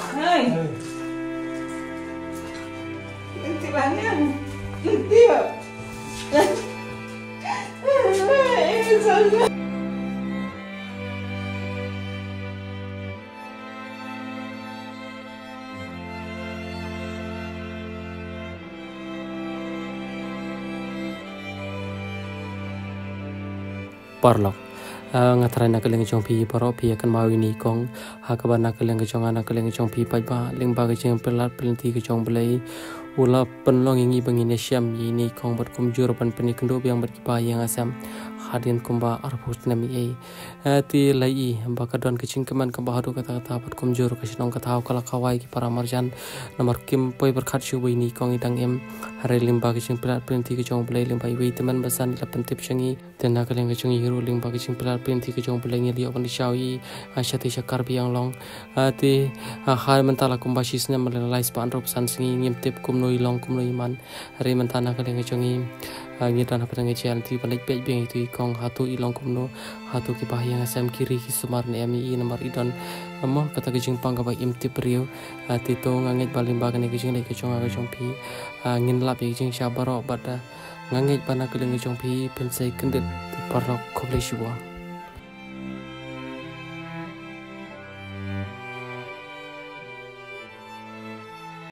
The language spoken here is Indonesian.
Ay. Ngatara na keleng chong pi paro pi akan mau ini kong. Hakaba na keleng chong ana keleng chong pi pai ba ling ba ke cheng pelat pelenti ke chong belai. Ula penlong ingi bangin syam ini kong ber kum jur pan peni kendo yang ber kipa yang asam hadin kumba arput nami e ti lai ba ka don kicing keman ka bahadu kata kata pat kum jur ka sinong kata kala kawai ki para marjan nomor kim poi berkat shu ini kong idang em hare limba kicing pelat pelenti ke chong belai limba i teman basan la pentip shangi tena keleng ke chong hiru limba kicing pelat pin ti kejong peleng li opan di shawi asya ti shakar biang long. Ti ha mentala kum basis ne melalai span rop san singi ngim tip kum noi long kum noi man. Re mentana ka leng chongi ngi tan apa ngi chian ti balik pe beng itu kong hatu ilong kum no hatu ki bahya asam kiri ki sumar ne ami i nomor idon. Amo kata kejing pang ka im tip riu. Ti to ngangit balim bagan ne kejing le kejong ga jong pi. Ngin ᱞᱟᱵᱤ ᱡᱤᱝ ᱥᱟᱵᱟᱨᱚ ᱵᱟᱴᱟ ᱱᱟᱝᱜᱮᱡ ᱵᱟᱱᱟ ᱠᱤᱞᱤᱝ ᱡᱚᱝ ᱯᱷᱤ ᱯᱮᱱᱥᱮ ᱠᱤᱱᱫᱤᱛ ᱯᱟᱨᱞᱚᱠ ᱠᱷᱚᱵᱞᱮ ᱥᱤᱵᱚ